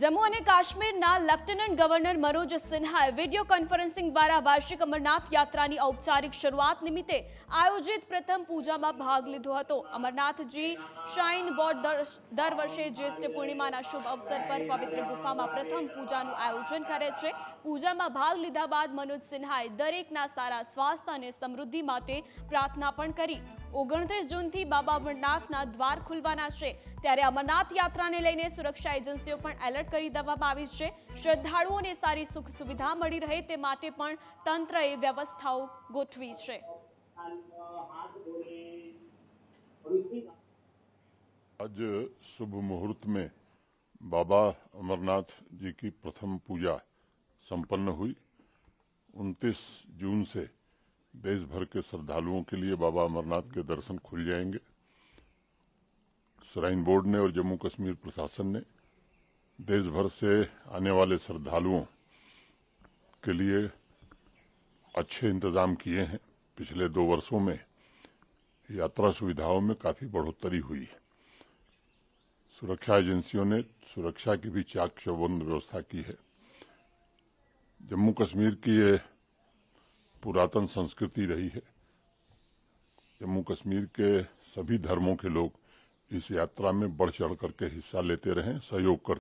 જમ્મુ અને કાશ્મીરના lieutenant governor Manoj સિન્હાએ વીડિયો કોન્ફરન્સિંગ દ્વારા વાર્ષિક અમરનાથ યાત્રાની ઔપચારિક શરૂઆત નિમિત્તે આયોજિત પ્રથમ પૂજામાં ભાગ લીધો હતો. અમરનાથજી શ્રાઇન બોર્ડ દર વર્ષે જ્યેષ્ઠ પૂર્ણિમાના શુભ અવસર પર પવિત્ર ગુફામાં પ્રથમ પૂજાનું આયોજન કરે છે. પૂજામાં ભાગ લીધા બાદ મનોજ સિન્હાએ દરેકના સારા સ્વાસ્થ્ય અને સમૃદ્ધિ માટે પ્રાર્થના પણ કરી. ઓગણત્રીસ જૂનથી બાબા અમરનાથના દ્વાર ખુલવાના છે. ત્યારે અમરનાથ યાત્રાને લઈને સુરક્ષા એજન્સીઓ પણ એલર્ટ કરી દેવામાં આવી છે શ્રદ્ધાળુઓને સારી સુખ સુવિધા મળી રહે તે માટે પણ તંત્રએ વ્યવસ્થાઓ ગોઠવી છે आज शुभ मुहूर्त में बाबा अमरनाथ जी की प्रथम पूजा संपन्न हुई 29 जून से देश भर के श्रद्धालुओं के लिए बाबा अमरनाथ के दर्शन खुल जाएंगे श्राइन बोर्ड ने और जम्मू कश्मीर प्रशासन ने देश भर से आने वाले श्रद्धालुओं के लिए अच्छे इंतज़ाम किए हैं। पिछले दो वर्षों में यात्रा सुविधाओं में काफ़ी बढ़ोतरी हुई। है सुरक्षा एजेंसियों ने सुरक्षा की भी चाक चौबंद व्यवस्था की है। जम्मू कश्मीर की ये पुरातन संस्कृति रही है। जम्मू कश्मीर के सभी धर्मों के लोग इस यात्रा में बढ़ चढ़ करके हिस्सा लेते रहे, सहयोग करते